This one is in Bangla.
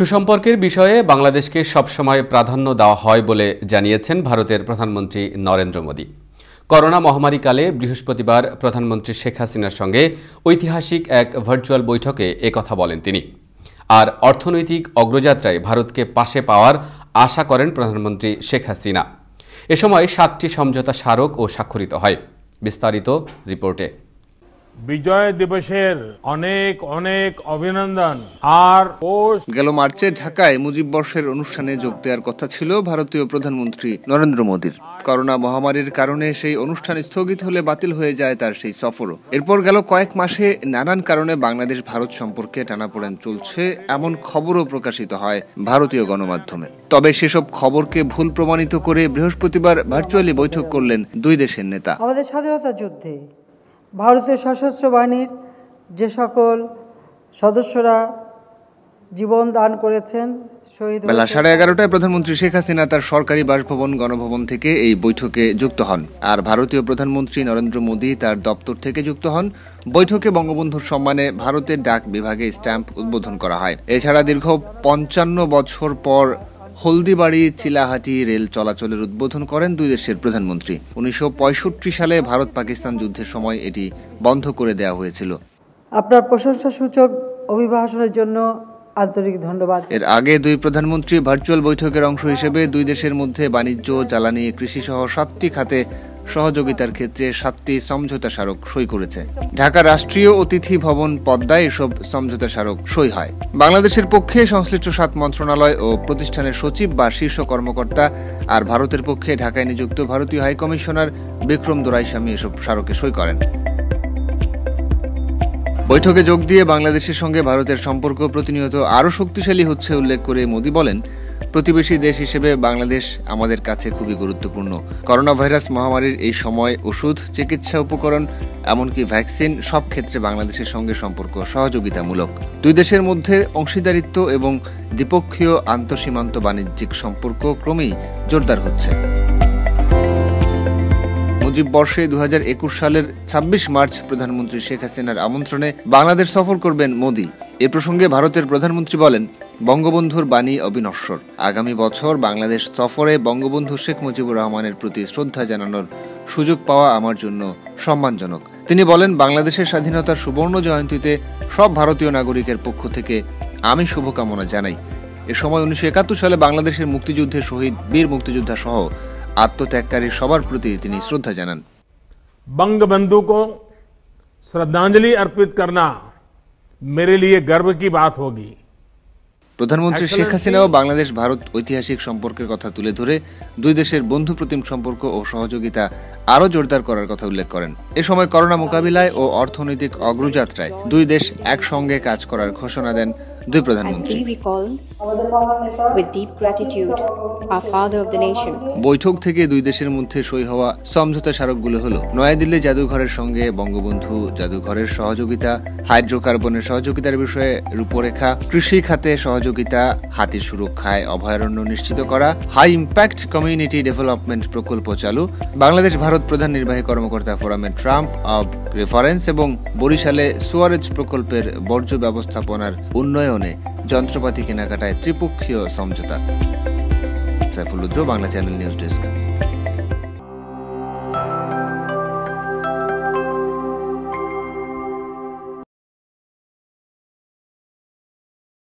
সুসম্পর্কের বিষয়ে বাংলাদেশকে সবসময় প্রাধান্য দেওয়া হয় বলে জানিয়েছেন ভারতের প্রধানমন্ত্রী নরেন্দ্র মোদী। করোনা মহামারীকালে বৃহস্পতিবার প্রধানমন্ত্রী শেখ হাসিনার সঙ্গে ঐতিহাসিক এক ভার্চুয়াল বৈঠকে একথা বলেন তিনি। আর অর্থনৈতিক অগ্রযাত্রায় ভারতকে পাশে পাওয়ার আশা করেন প্রধানমন্ত্রী শেখ হাসিনা। এ সময় সাতটি সমঝোতা স্মারক ও স্বাক্ষরিত হয়। বিস্তারিত রিপোর্টে। বিজয় দিবসের অনেক অনেক অভিনন্দন। আর গেল মার্চে ঢাকায় মুজিব বর্ষের অনুষ্ঠানে যোগ দেওয়ার কথা ছিল ভারতীয় প্রধানমন্ত্রী নরেন্দ্র মোদীর। করোনা মহামারীর কারণে সেই অনুষ্ঠান স্থগিত হলে বাতিল হয়ে যায় তার সেই সফরও। এরপর গেল কয়েক মাসে নানান কারণে বাংলাদেশ ভারত সম্পর্কে টানাপোড়েন চলছে এমন খবরও প্রকাশিত হয় ভারতীয় গণমাধ্যমে। তবে সেসব খবরকে ভুল প্রমাণিত করে বৃহস্পতিবার ভার্চুয়ালি বৈঠক করলেন দুই দেশের নেতা। আমাদের স্বাধীনতা যুদ্ধে ভারতীয় সশস্ত্র বাহিনীর যে সকল সদস্যরা জীবন দান করেছেন বেলা সাড়ে এগারোটায় প্রধানমন্ত্রী শেখ হাসিনা তার সরকারি বাসভবন গণভবন থেকে এই বৈঠকে যুক্ত হন। আর ভারতীয় প্রধানমন্ত্রী নরেন্দ্র মোদী তার দপ্তর থেকে যুক্ত হন। বৈঠকে বঙ্গবন্ধুর সম্মানে ভারতের ডাক বিভাগে স্ট্যাম্প উদ্বোধন করা হয়। এছাড়া দীর্ঘ পঞ্চান্ন বছর পর হলদিবাড়ি চিলাহাটি রেল চলাচলের উদ্বোধন করেন দুই দেশের প্রধানমন্ত্রী। উনিশশো পঁয়ষট্টি সালে ভারত পাকিস্তান যুদ্ধের সময় এটি বন্ধ করে দেওয়া হয়েছিল। আপনার প্রশংসা সূচক অভিভাষণের জন্য আন্তরিক ধন্যবাদ। এর আগে দুই প্রধানমন্ত্রী ভার্চুয়াল বৈঠকের অংশ হিসেবে দুই দেশের মধ্যে বাণিজ্য জ্বালানি কৃষি সহ সাতটি খাতে সহযোগিতার ক্ষেত্রে সাতটি সমঝোতা স্মারক সই করেছে। ঢাকা রাষ্ট্রীয় অতিথি ভবন পদ্মায় এসব সমঝোতা স্মারক সই হয়। বাংলাদেশের পক্ষে সংশ্লিষ্ট সাত মন্ত্রণালয় ও প্রতিষ্ঠানের সচিব বা শীর্ষ কর্মকর্তা আর ভারতের পক্ষে ঢাকায় নিযুক্ত ভারতীয় হাইকমিশনার বিক্রম দোরাইস্বামী এসব স্মারকে সই করেন। বৈঠকে যোগ দিয়ে বাংলাদেশের সঙ্গে ভারতের সম্পর্ক প্রতিনিয়ত আরও শক্তিশালী হচ্ছে উল্লেখ করে মোদী বলেন প্রতিবেশী দেশ হিসেবে বাংলাদেশ আমাদের কাছে খুবই গুরুত্বপূর্ণ। করোনা ভাইরাস মহামারীর এই সময় ওষুধ, চিকিৎসা উপকরণ, এমনকি ভ্যাকসিন সব ক্ষেত্রে বাংলাদেশের সঙ্গে সম্পর্ক সহযোগিতামূলক। দুই দেশের মধ্যে অংশীদারিত্ব এবং দ্বিপক্ষীয় আন্তঃসীমান্ত বাণিজ্যিক সম্পর্ক ক্রমেই জোরদার হচ্ছে। মুজিব বর্ষে দু হাজার একুশ সালের ২৬ মার্চ প্রধানমন্ত্রী শেখ হাসিনার আমন্ত্রণে বাংলাদেশ সফর করবেন মোদী। এ প্রসঙ্গে ভারতের প্রধানমন্ত্রী বলেন, বঙ্গবন্ধুর বাণী অবিনশ্বর। আগামী বছর বাংলাদেশ সফরে বঙ্গবন্ধু শেখ মুজিবুর রহমানের প্রতি শ্রদ্ধা জানানোর সুযোগ পাওয়া আমার জন্য সম্মানজনক। তিনি বলেন, বাংলাদেশের স্বাধীনতার সুবর্ণ জয়ন্তীতে সব ভারতীয় নাগরিকের পক্ষ থেকে আমি শুভকামনা জানাই। এ সময় উনিশশো একাত্তর সালে বাংলাদেশের মুক্তিযুদ্ধের শহীদ বীর মুক্তিযোদ্ধা সহ আত্মত্যাগকারী সবার প্রতি তিনি শ্রদ্ধা জানান। বঙ্গবন্ধু শ্রদ্ধাঞ্জলি অর্পিত করনা। मेरे लिए गर्व की बात होगी প্রধানমন্ত্রী শেখ হাসিনাও বাংলাদেশ ভারত ঐতিহাসিক সম্পর্কের কথা তুলে ধরে দুই দেশের বন্ধু প্রতিম সম্পর্ক ও সহযোগিতা আরও জোরদার করার কথা উল্লেখ করেন এ সময় করোনা মোকাবিলায় ও অর্থনৈতিক অগ্রযাত্রায় দুই দেশ একসঙ্গে কাজ করার ঘোষণা দেন দুই প্রধানমন্ত্রী। বৈঠক থেকে দুই দেশের মধ্যে সই হওয়া সমঝোতা স্মারকগুলো হলো নয়াদিল্লি জাদুঘরের সঙ্গে বঙ্গবন্ধু জাদুঘরের সহযোগিতা হাইড্রোকার্বনের সহযোগিতার বিষয়ে রূপরেখা কৃষি খাতে সহযোগিতা হাতির সুরক্ষায় অভয়ারণ্য নিশ্চিত করা হাই ইম্প্যাক্ট কমিউনিটি ডেভেলপমেন্ট প্রকল্প চালু বাংলাদেশ ভারত প্রধান নির্বাহী কর্মকর্তা ফোরামের ট্রাম্প অব রেফারেন্স এবং বরিশালে সুয়ারেজ প্রকল্পের বর্জ্য ব্যবস্থাপনার উন্নয়নে যন্ত্রপাতি কেনাকাটায় ত্রিপক্ষীয় সমঝোতা। Saiful Bangla channel news desk.